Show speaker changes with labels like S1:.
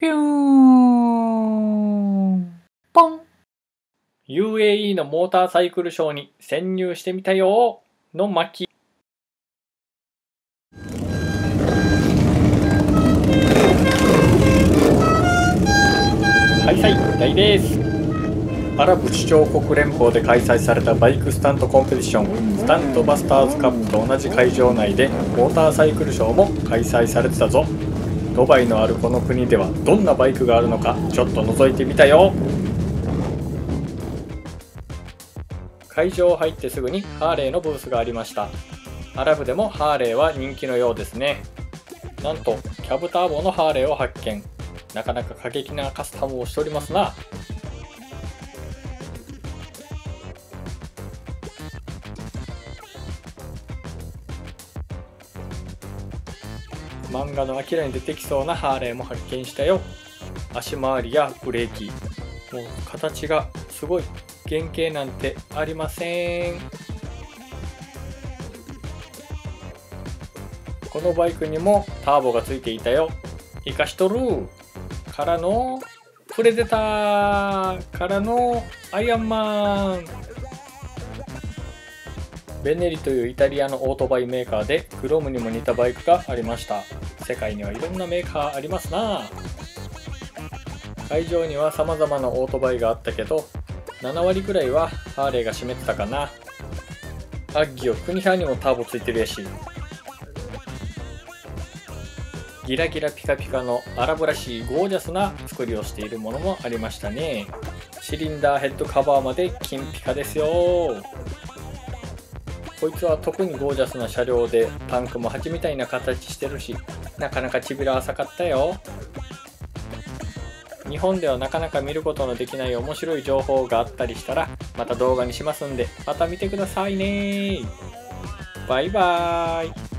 S1: ぴゅーん。ポン。
S2: UAE のモーターサイクルショーに潜入してみたよの巻。はいはい、大です。アラブ首長国連邦で開催されたバイクスタントコンペティション、スタントバスターズカップと同じ会場内でモーターサイクルショーも開催されてたぞ。ドバイのあるこの国ではどんなバイクがあるのかちょっと覗いてみたよ。会場入ってすぐにハーレーのブースがありました。アラブでもハーレーは人気のようですね。なんとキャブターボのハーレーを発見。なかなか過激なカスタムをしておりますな。漫画の明らに出てきそうなハーレーも発見したよ。足回りやブレーキ。もう形がすごい原型なんてありません。このバイクにもターボがついていたよ。生かしとる。からのプレデター。からのアイアンマン。ベネリというイタリアのオートバイメーカーでクロームにも似たバイクがありました。世界にはいろんなメーカーありますな。会場には様々なオートバイがあったけど7割くらいはハーレーが占めてたかな。アッギオクニハにもターボついてるやし。ギラギラピカピカのアラブらしいゴージャスな作りをしているものもありましたね。シリンダーヘッドカバーまで金ピカですよ。こいつは特にゴージャスな車両でタンクも蜂みたいな形してるしなかなかちびら浅かったよ。日本ではなかなか見ることのできない面白い情報があったりしたらまた動画にしますんでまた見てくださいね。バイバーイ。